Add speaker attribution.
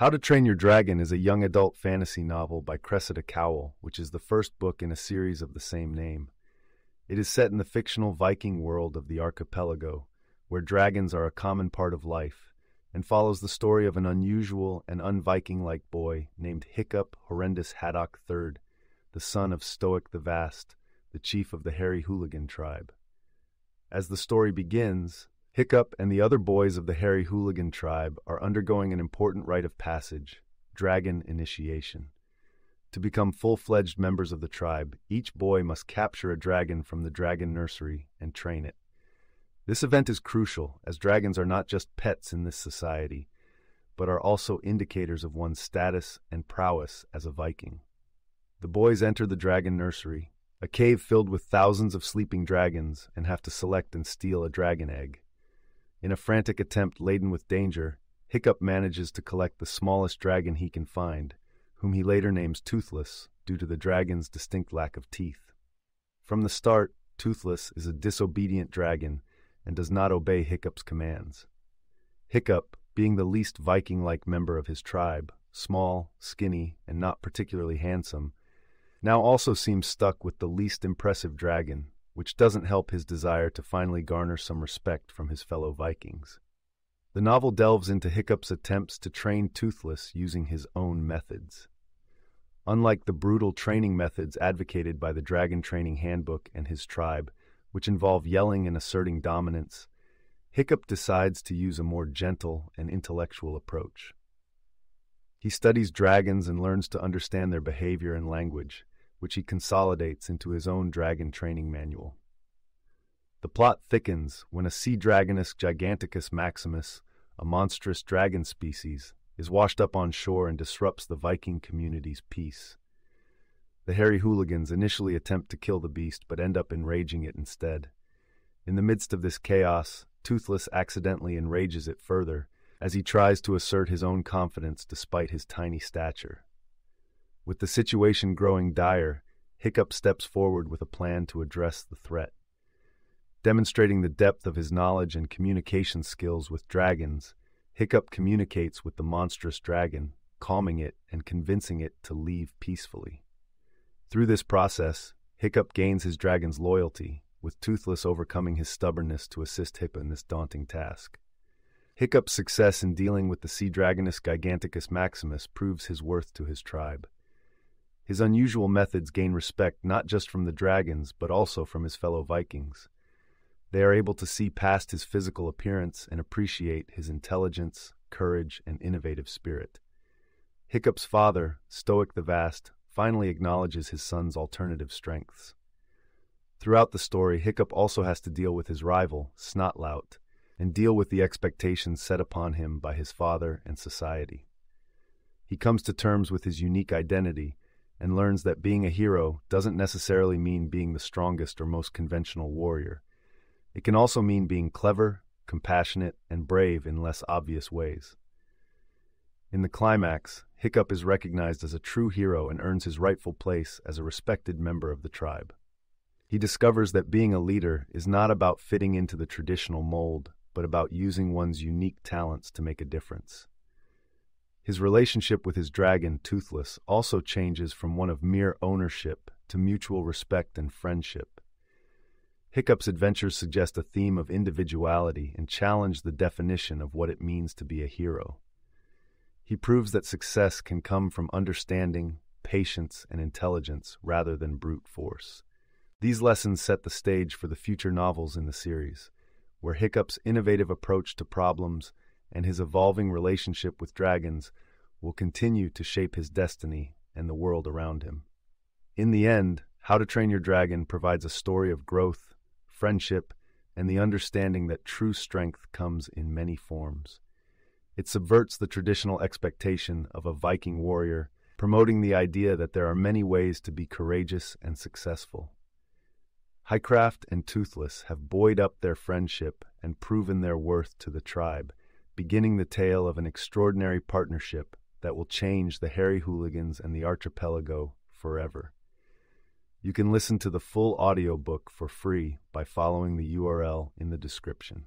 Speaker 1: How to Train Your Dragon is a young adult fantasy novel by Cressida Cowell, which is the first book in a series of the same name. It is set in the fictional Viking world of the archipelago, where dragons are a common part of life, and follows the story of an unusual and un-Viking like boy named Hiccup Horrendous Haddock III, the son of Stoic the Vast, the chief of the Hairy Hooligan tribe. As the story begins, Hiccup and the other boys of the Hairy Hooligan tribe are undergoing an important rite of passage, dragon initiation. To become full-fledged members of the tribe, each boy must capture a dragon from the dragon nursery and train it. This event is crucial, as dragons are not just pets in this society, but are also indicators of one's status and prowess as a Viking. The boys enter the dragon nursery, a cave filled with thousands of sleeping dragons, and have to select and steal a dragon egg. In a frantic attempt laden with danger, Hiccup manages to collect the smallest dragon he can find, whom he later names Toothless due to the dragon's distinct lack of teeth. From the start, Toothless is a disobedient dragon and does not obey Hiccup's commands. Hiccup, being the least Viking like member of his tribe, small, skinny, and not particularly handsome, now also seems stuck with the least impressive dragon which doesn't help his desire to finally garner some respect from his fellow Vikings. The novel delves into Hiccup's attempts to train Toothless using his own methods. Unlike the brutal training methods advocated by the Dragon Training Handbook and his tribe, which involve yelling and asserting dominance, Hiccup decides to use a more gentle and intellectual approach. He studies dragons and learns to understand their behavior and language, which he consolidates into his own dragon training manual. The plot thickens when a sea dragonus giganticus maximus, a monstrous dragon species, is washed up on shore and disrupts the Viking community's peace. The hairy hooligans initially attempt to kill the beast but end up enraging it instead. In the midst of this chaos, Toothless accidentally enrages it further as he tries to assert his own confidence despite his tiny stature. With the situation growing dire, Hiccup steps forward with a plan to address the threat. Demonstrating the depth of his knowledge and communication skills with dragons, Hiccup communicates with the monstrous dragon, calming it and convincing it to leave peacefully. Through this process, Hiccup gains his dragon's loyalty, with Toothless overcoming his stubbornness to assist Hiccup in this daunting task. Hiccup's success in dealing with the sea dragonus Giganticus Maximus proves his worth to his tribe. His unusual methods gain respect not just from the dragons, but also from his fellow Vikings. They are able to see past his physical appearance and appreciate his intelligence, courage, and innovative spirit. Hiccup's father, Stoic the Vast, finally acknowledges his son's alternative strengths. Throughout the story, Hiccup also has to deal with his rival, Snotlout, and deal with the expectations set upon him by his father and society. He comes to terms with his unique identity and learns that being a hero doesn't necessarily mean being the strongest or most conventional warrior. It can also mean being clever, compassionate, and brave in less obvious ways. In the climax, Hiccup is recognized as a true hero and earns his rightful place as a respected member of the tribe. He discovers that being a leader is not about fitting into the traditional mold, but about using one's unique talents to make a difference. His relationship with his dragon, Toothless, also changes from one of mere ownership to mutual respect and friendship. Hiccup's adventures suggest a theme of individuality and challenge the definition of what it means to be a hero. He proves that success can come from understanding, patience, and intelligence rather than brute force. These lessons set the stage for the future novels in the series, where Hiccup's innovative approach to problems and his evolving relationship with dragons will continue to shape his destiny and the world around him. In the end, How to Train Your Dragon provides a story of growth, friendship, and the understanding that true strength comes in many forms. It subverts the traditional expectation of a Viking warrior, promoting the idea that there are many ways to be courageous and successful. Highcraft and Toothless have buoyed up their friendship and proven their worth to the tribe, beginning the tale of an extraordinary partnership that will change the Hairy Hooligans and the archipelago forever. You can listen to the full audiobook for free by following the URL in the description.